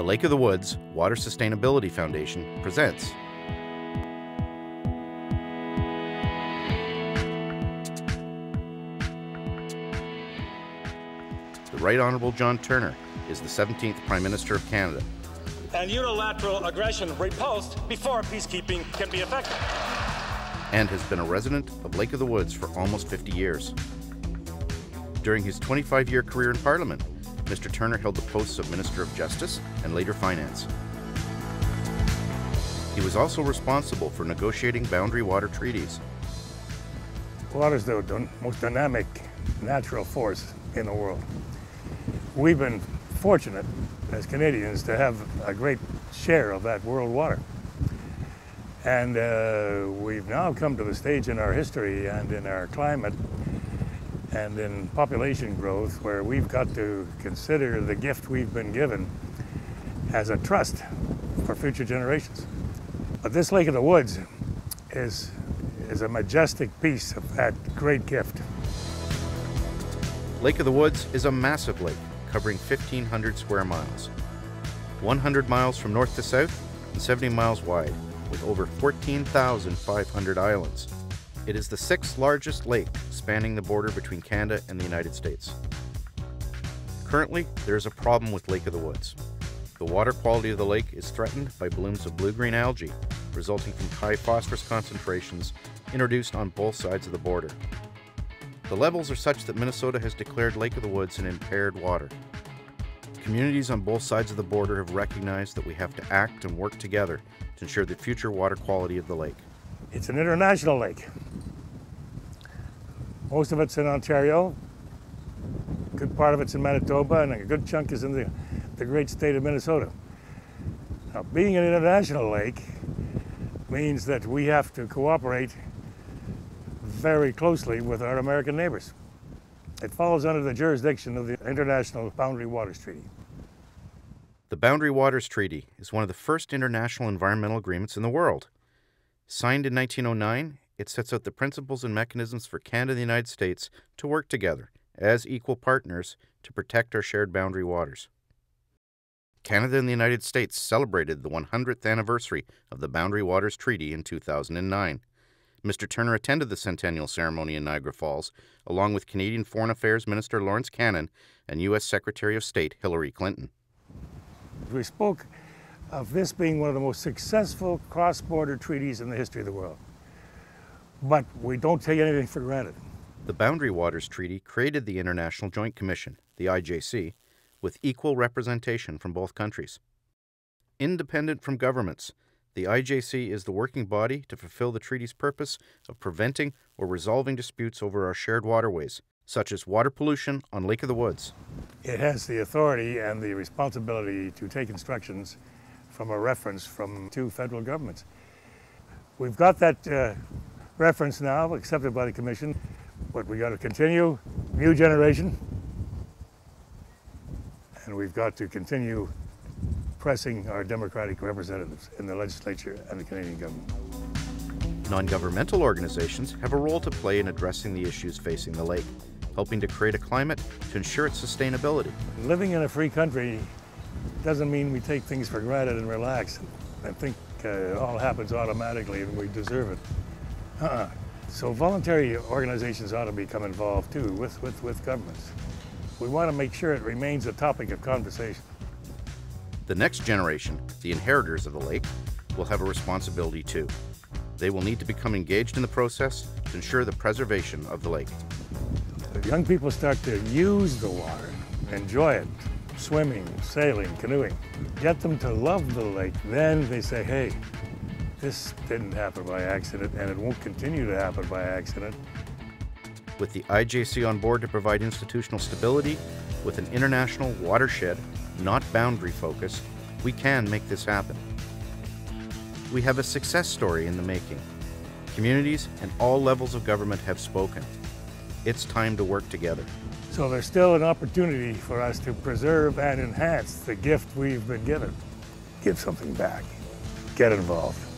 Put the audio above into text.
the Lake of the Woods Water Sustainability Foundation presents The Right Honourable John Turner is the 17th Prime Minister of Canada. And unilateral aggression repulsed before peacekeeping can be effective. and has been a resident of Lake of the Woods for almost 50 years. During his 25 year career in Parliament, Mr. Turner held the posts of Minister of Justice and later Finance. He was also responsible for negotiating boundary water treaties. Water is the most dynamic natural force in the world. We've been fortunate as Canadians to have a great share of that world water. And uh, we've now come to the stage in our history and in our climate and in population growth where we've got to consider the gift we've been given as a trust for future generations. But this Lake of the Woods is, is a majestic piece of that great gift. Lake of the Woods is a massive lake covering 1,500 square miles, 100 miles from north to south and 70 miles wide, with over 14,500 islands. It is the sixth largest lake spanning the border between Canada and the United States. Currently, there is a problem with Lake of the Woods. The water quality of the lake is threatened by blooms of blue green algae, resulting from high phosphorus concentrations introduced on both sides of the border. The levels are such that Minnesota has declared Lake of the Woods an impaired water. Communities on both sides of the border have recognized that we have to act and work together to ensure the future water quality of the lake. It's an international lake. Most of it's in Ontario, a good part of it's in Manitoba, and a good chunk is in the, the great state of Minnesota. Now, being an international lake means that we have to cooperate very closely with our American neighbors. It falls under the jurisdiction of the International Boundary Waters Treaty. The Boundary Waters Treaty is one of the first international environmental agreements in the world. Signed in 1909, it sets out the principles and mechanisms for Canada and the United States to work together as equal partners to protect our shared boundary waters. Canada and the United States celebrated the 100th anniversary of the Boundary Waters Treaty in 2009. Mr. Turner attended the centennial ceremony in Niagara Falls, along with Canadian Foreign Affairs Minister Lawrence Cannon and U.S. Secretary of State Hillary Clinton. We spoke of this being one of the most successful cross border treaties in the history of the world. But we don't take anything for granted. The Boundary Waters Treaty created the International Joint Commission, the IJC, with equal representation from both countries. Independent from governments, the IJC is the working body to fulfill the treaty's purpose of preventing or resolving disputes over our shared waterways, such as water pollution on Lake of the Woods. It has the authority and the responsibility to take instructions from a reference from two federal governments. We've got that uh, reference now accepted by the Commission, but we got to continue, new generation, and we've got to continue pressing our democratic representatives in the legislature and the Canadian government. Non governmental organizations have a role to play in addressing the issues facing the lake, helping to create a climate to ensure its sustainability. Living in a free country doesn't mean we take things for granted and relax and think uh, it all happens automatically and we deserve it. Uh-uh. So voluntary organizations ought to become involved too with, with, with governments. We want to make sure it remains a topic of conversation. The next generation, the inheritors of the lake, will have a responsibility too. They will need to become engaged in the process to ensure the preservation of the lake. If young people start to use the water, enjoy it, swimming, sailing, canoeing, get them to love the lake, then they say, hey, this didn't happen by accident and it won't continue to happen by accident. With the IJC on board to provide institutional stability, with an international watershed, not boundary focus, we can make this happen. We have a success story in the making. Communities and all levels of government have spoken. It's time to work together. So there's still an opportunity for us to preserve and enhance the gift we've been given. Give something back. Get involved.